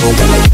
So